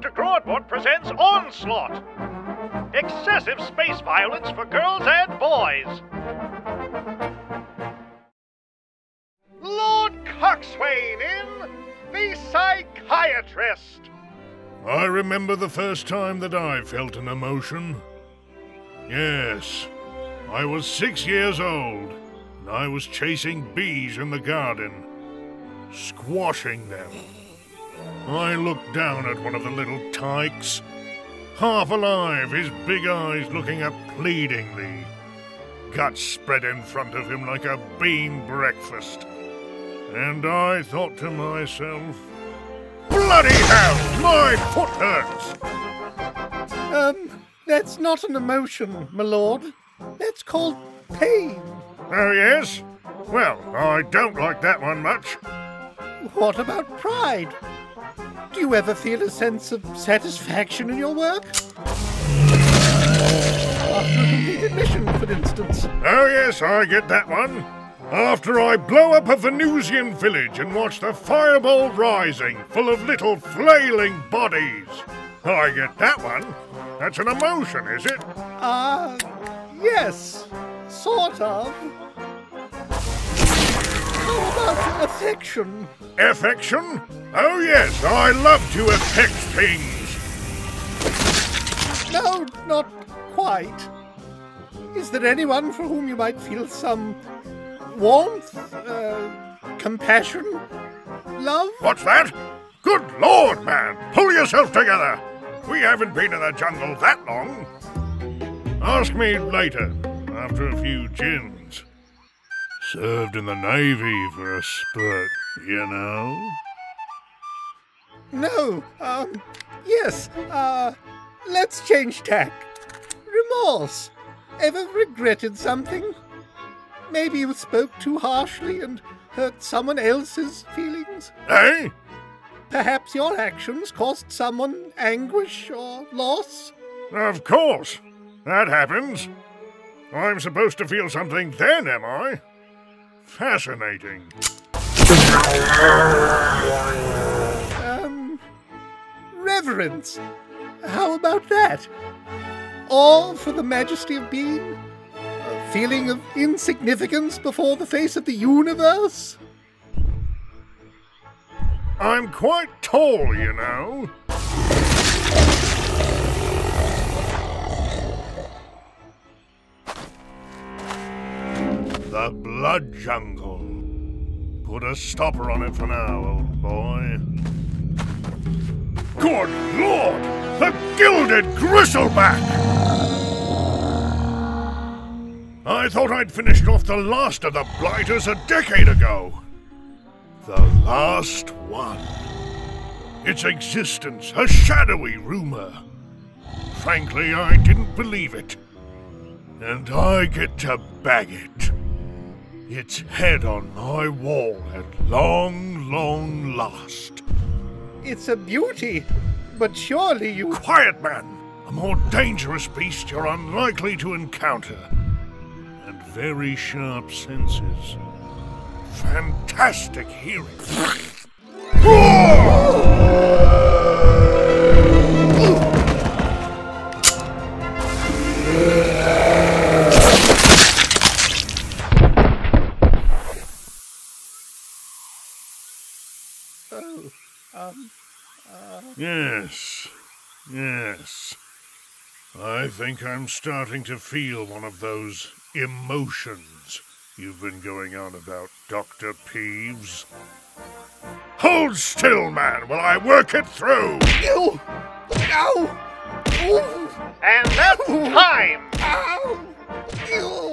Dr. Grordbort presents Onslaught. Excessive space violence for girls and boys. Lord Cockswain in The Psychiatrist. I remember the first time that I felt an emotion. Yes, I was six years old, and I was chasing bees in the garden, squashing them. I looked down at one of the little tykes, half alive, his big eyes looking up pleadingly, guts spread in front of him like a bean breakfast. And I thought to myself, Bloody hell! My foot hurts! Um, that's not an emotion, my lord. That's called pain. Oh, yes? Well, I don't like that one much. What about pride? Do you ever feel a sense of satisfaction in your work? After a completed mission, for instance. Oh, yes, I get that one. After I blow up a Venusian village and watch the fireball rising, full of little flailing bodies. I get that one. That's an emotion, is it? Ah, uh, yes, sort of. How about affection? Affection? Oh, yes, I love to affect things. No, not quite. Is there anyone for whom you might feel some warmth, uh, compassion, love? What's that? Good lord, man! Pull yourself together! We haven't been in the jungle that long. Ask me later, after a few gins. Served in the Navy for a spurt, you know? No, um, yes, uh, let's change tack. Remorse. Ever regretted something? Maybe you spoke too harshly and hurt someone else's feelings? Eh? Perhaps your actions caused someone anguish or loss? Of course. That happens. I'm supposed to feel something then, am I? Fascinating. Reverence. How about that? All for the majesty of being? A feeling of insignificance before the face of the universe? I'm quite tall, you know. The Blood Jungle. Put a stopper on it for now, old boy. Good lord! The Gilded Gristleback! I thought I'd finished off the last of the Blighters a decade ago. The last one. Its existence, a shadowy rumor. Frankly, I didn't believe it. And I get to bag it. Its head on my wall at long, long last. It's a beauty, but surely you. Quiet, man! A more dangerous beast you're unlikely to encounter. And very sharp senses. Fantastic hearing. Um, uh... Yes, yes. I think I'm starting to feel one of those emotions you've been going on about, Dr. Peeves. Hold still, man, while I work it through! Ew! Ow! Ooh! And that's time! Ow! Ew!